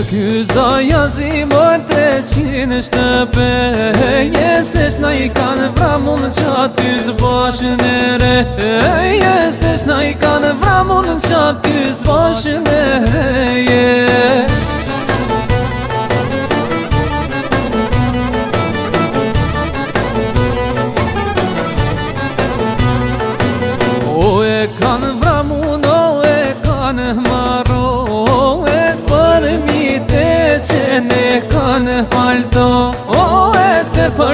Por ky zaja zimër të qinë shtë peje Se shna i kanë vra mund qatë të zbashën e re Se shna i kanë vra mund qatë të zbashën e re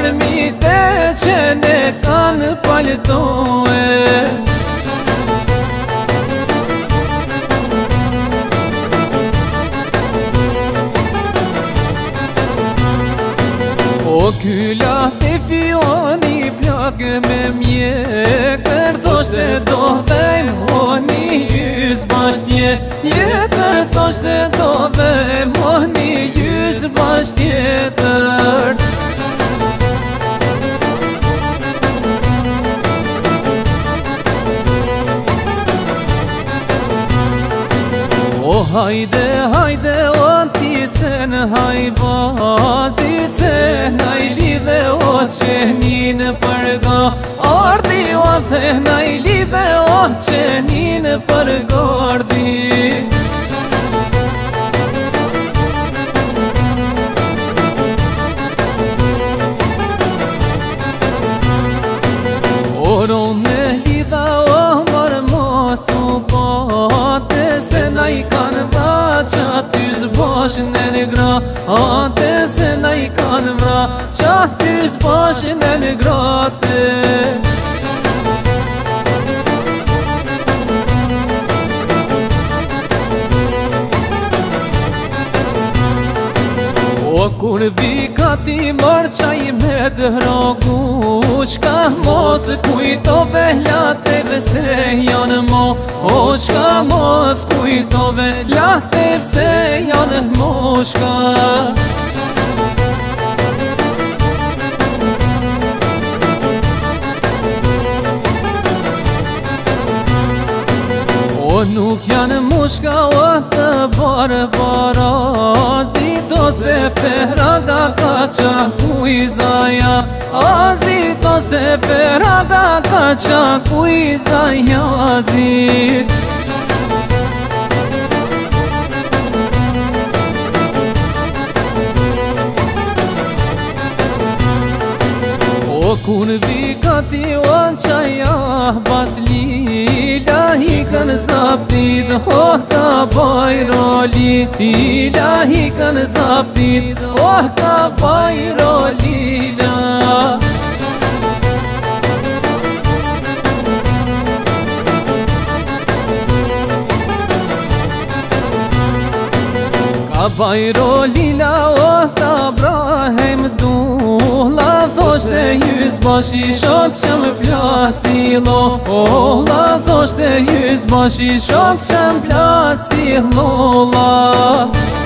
Armite çene kan paltoe O külah tefiyani plak memye Hajde, hajde, o ti të haj bazi, Si të në i lidhe o në përga Ardi, o të në lidhe o në përga Ardi, o lidhe o në përga A se na i kanë vratë, qa ti s'pashin e në grotë O kur vikati mërë qa i me dëhra kumë Oqka mo se kujtove lateve se janë mo Oqka mo se kujtove lateve se janë mo Oqka O nuk janë mo shka o të barë barë to se fehra da ka qahtu kujzaja Azi to se pera ka qa kujzaja Azi O kun vi ka ti oqaja Bas li lahi kan zapti Oh ka bajroli Ti lahi kan zapti Oh ka bajroli Vajro lila o du brahem dula Thoshte jyz bash i shok që më plasilo O oh, la thoshte jyz bash i shok që më plasilo La thoshte jyz bash i shok që më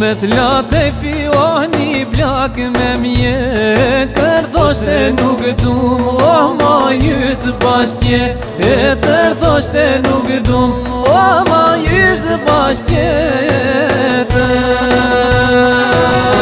Me të latë e fioh një plak me mje Tërdoqë nuk du më o oh, ma jysë bashkje E tërdoqë nuk du më o oh, ma jysë bashkje nuk du më ma jysë bashkje